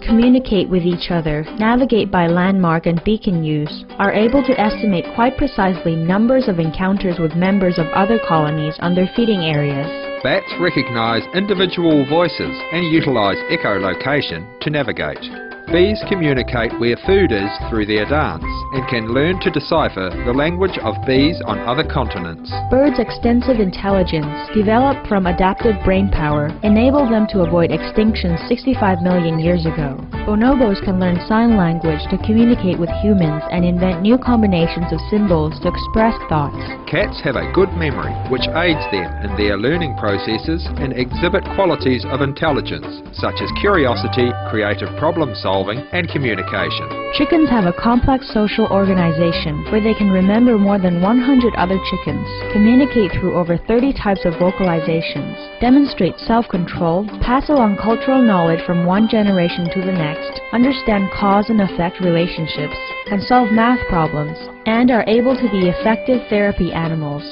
Communicate with each other, navigate by landmark and beacon use, are able to estimate quite precisely numbers of encounters with members of other colonies on their feeding areas. Bats recognise individual voices and utilise echolocation to navigate. Bees communicate where food is through their dance and can learn to decipher the language of bees on other continents. Birds' extensive intelligence, developed from adaptive brain power, enabled them to avoid extinction 65 million years ago. Bonobos can learn sign language to communicate with humans and invent new combinations of symbols to express thoughts. Cats have a good memory, which aids them in their learning processes and exhibit qualities of intelligence, such as curiosity, creative problem solving, and communication. Chickens have a complex social organization where they can remember more than 100 other chickens, communicate through over 30 types of vocalizations, demonstrate self-control, pass along cultural knowledge from one generation to the next, understand cause and effect relationships, and solve math problems, and are able to be effective therapy animals.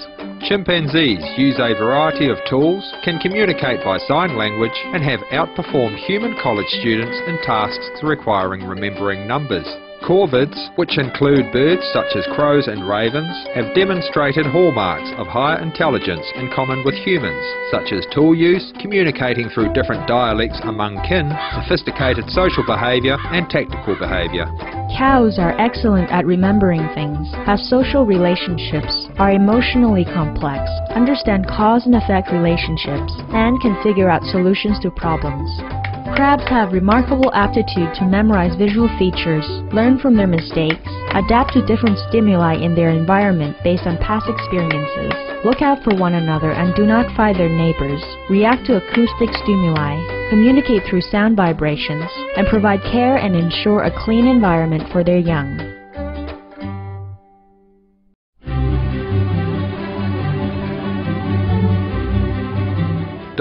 Chimpanzees use a variety of tools, can communicate by sign language, and have outperformed human college students in tasks requiring remembering numbers. Corvids, which include birds such as crows and ravens, have demonstrated hallmarks of higher intelligence in common with humans, such as tool use, communicating through different dialects among kin, sophisticated social behaviour, and tactical behaviour. Cows are excellent at remembering things, have social relationships, are emotionally complex, understand cause and effect relationships, and can figure out solutions to problems. Crabs have remarkable aptitude to memorize visual features, learn from their mistakes, adapt to different stimuli in their environment based on past experiences, look out for one another and do not fight their neighbors, react to acoustic stimuli, communicate through sound vibrations, and provide care and ensure a clean environment for their young.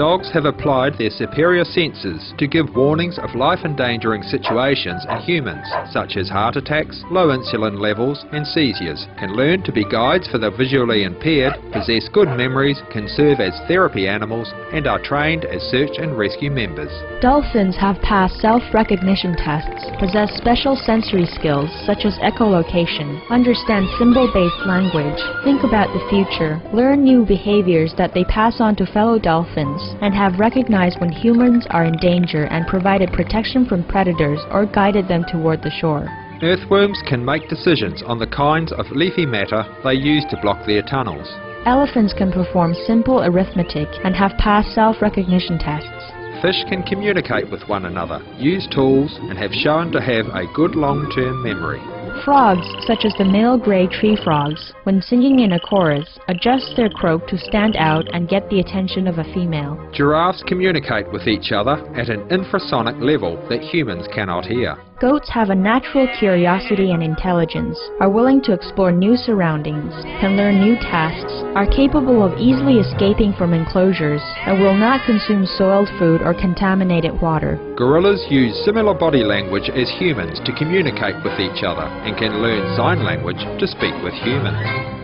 Dogs have applied their superior senses to give warnings of life-endangering situations in humans, such as heart attacks, low insulin levels and seizures, can learn to be guides for the visually impaired, possess good memories, can serve as therapy animals, and are trained as search and rescue members. Dolphins have passed self-recognition tests, possess special sensory skills such as echolocation, understand symbol-based language, think about the future, learn new behaviors that they pass on to fellow dolphins, and have recognized when humans are in danger and provided protection from predators or guided them toward the shore. Earthworms can make decisions on the kinds of leafy matter they use to block their tunnels. Elephants can perform simple arithmetic and have passed self-recognition tests. Fish can communicate with one another, use tools, and have shown to have a good long-term memory. Frogs, such as the male gray tree frogs, when singing in a chorus, adjust their croak to stand out and get the attention of a female. Giraffes communicate with each other at an infrasonic level that humans cannot hear. Goats have a natural curiosity and intelligence, are willing to explore new surroundings, can learn new tasks, are capable of easily escaping from enclosures, and will not consume soiled food or contaminated water. Gorillas use similar body language as humans to communicate with each other and can learn sign language to speak with humans.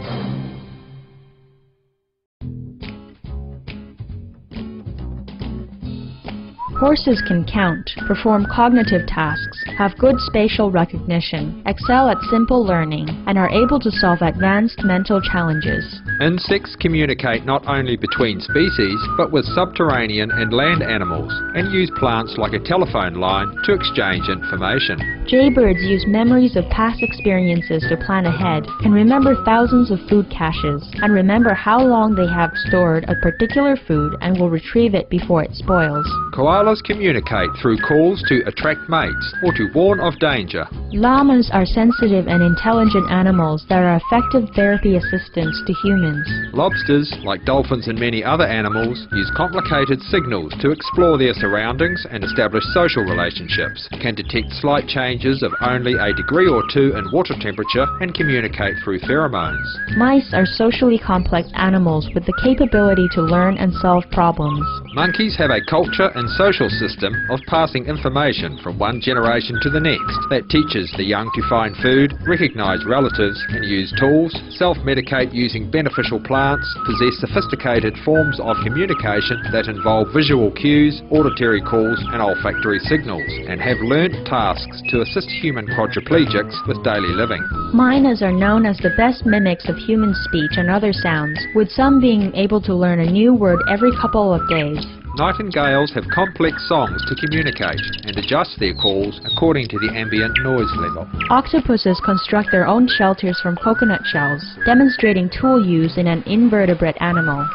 Horses can count, perform cognitive tasks, have good spatial recognition, excel at simple learning, and are able to solve advanced mental challenges. Insects communicate not only between species, but with subterranean and land animals, and use plants like a telephone line to exchange information. Jaybirds use memories of past experiences to plan ahead, can remember thousands of food caches, and remember how long they have stored a particular food and will retrieve it before it spoils. Koalas communicate through calls to attract mates or to warn of danger. Llamas are sensitive and intelligent animals that are effective therapy assistants to humans. Lobsters, like dolphins and many other animals, use complicated signals to explore their surroundings and establish social relationships, can detect slight changes of only a degree or two in water temperature and communicate through pheromones. Mice are socially complex animals with the capability to learn and solve problems. Monkeys have a culture and social system of passing information from one generation to the next that teaches the young to find food, recognise relatives and use tools, self-medicate using beneficial plants, possess sophisticated forms of communication that involve visual cues, auditory calls and olfactory signals, and have learnt tasks to assist human quadriplegics with daily living. Mynas are known as the best mimics of human speech and other sounds, with some being able to learn a new word every couple of days. Nightingales have complex songs to communicate and adjust their calls according to the ambient noise level. Octopuses construct their own shelters from coconut shells, demonstrating tool use in an invertebrate animal.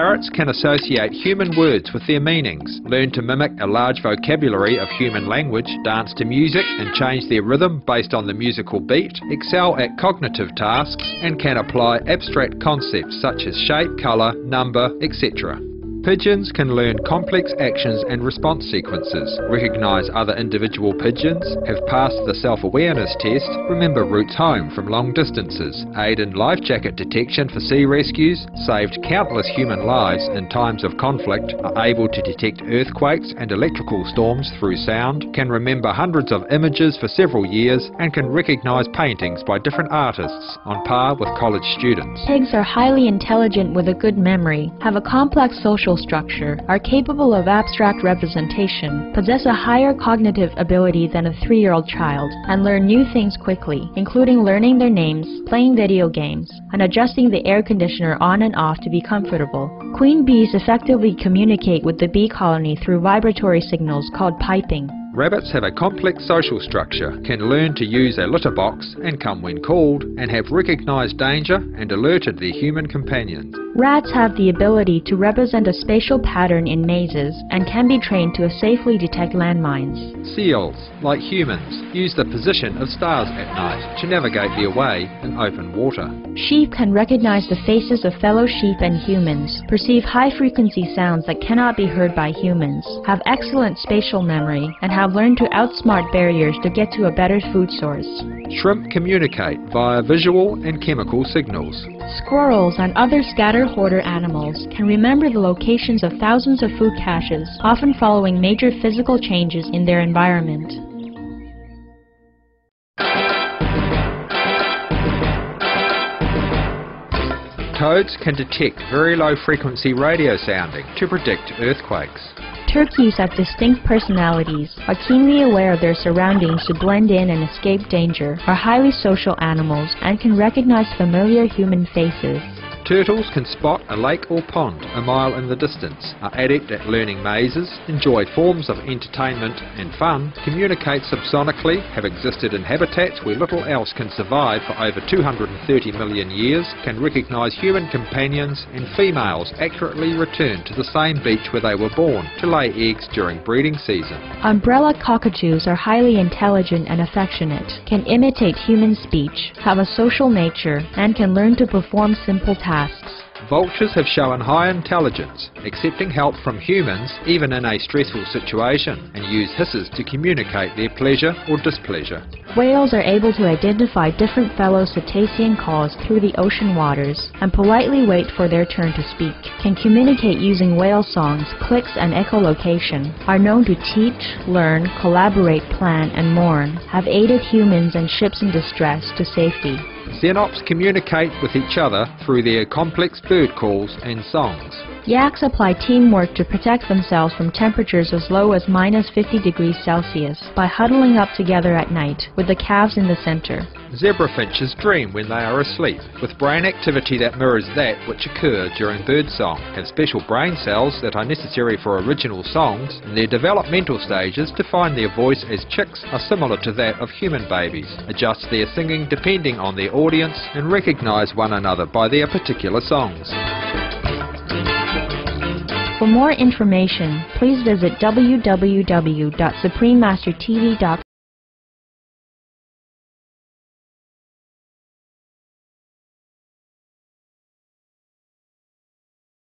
Parrots can associate human words with their meanings, learn to mimic a large vocabulary of human language, dance to music and change their rhythm based on the musical beat, excel at cognitive tasks and can apply abstract concepts such as shape, colour, number, etc. Pigeons can learn complex actions and response sequences, recognise other individual pigeons, have passed the self-awareness test, remember routes home from long distances, aid in life jacket detection for sea rescues, saved countless human lives in times of conflict, are able to detect earthquakes and electrical storms through sound, can remember hundreds of images for several years, and can recognise paintings by different artists, on par with college students. Pigs are highly intelligent with a good memory, have a complex social structure, are capable of abstract representation, possess a higher cognitive ability than a three-year-old child, and learn new things quickly, including learning their names, playing video games, and adjusting the air conditioner on and off to be comfortable. Queen bees effectively communicate with the bee colony through vibratory signals called piping. Rabbits have a complex social structure, can learn to use a litter box and come when called, and have recognised danger and alerted their human companions. Rats have the ability to represent a spatial pattern in mazes and can be trained to safely detect landmines. Seals, like humans, use the position of stars at night to navigate their way in open water. Sheep can recognize the faces of fellow sheep and humans, perceive high-frequency sounds that cannot be heard by humans, have excellent spatial memory, and have learned to outsmart barriers to get to a better food source. Shrimp communicate via visual and chemical signals. Squirrels and other scatter hoarder animals can remember the locations of thousands of food caches, often following major physical changes in their environment. Toads can detect very low frequency radio sounding to predict earthquakes. Turkeys have distinct personalities, are keenly aware of their surroundings to blend in and escape danger, are highly social animals, and can recognize familiar human faces. Turtles can spot a lake or pond a mile in the distance, are adept at learning mazes, enjoy forms of entertainment and fun, communicate subsonically, have existed in habitats where little else can survive for over 230 million years, can recognise human companions, and females accurately return to the same beach where they were born to lay eggs during breeding season. Umbrella cockatoos are highly intelligent and affectionate, can imitate human speech, have a social nature, and can learn to perform simple tasks Vultures have shown high intelligence, accepting help from humans even in a stressful situation, and use hisses to communicate their pleasure or displeasure. Whales are able to identify different fellow cetacean calls through the ocean waters and politely wait for their turn to speak, can communicate using whale songs, clicks and echolocation, are known to teach, learn, collaborate, plan and mourn, have aided humans and ships in distress to safety. Xenops communicate with each other through their complex bird calls and songs. Yaks apply teamwork to protect themselves from temperatures as low as minus 50 degrees Celsius by huddling up together at night, with the calves in the center. Zebra finches dream when they are asleep, with brain activity that mirrors that which occurs during birdsong, and special brain cells that are necessary for original songs, and their developmental stages to find their voice as chicks are similar to that of human babies, adjust their singing depending on their audience, and recognize one another by their particular songs. For more information, please visit www.suprememastertv.com.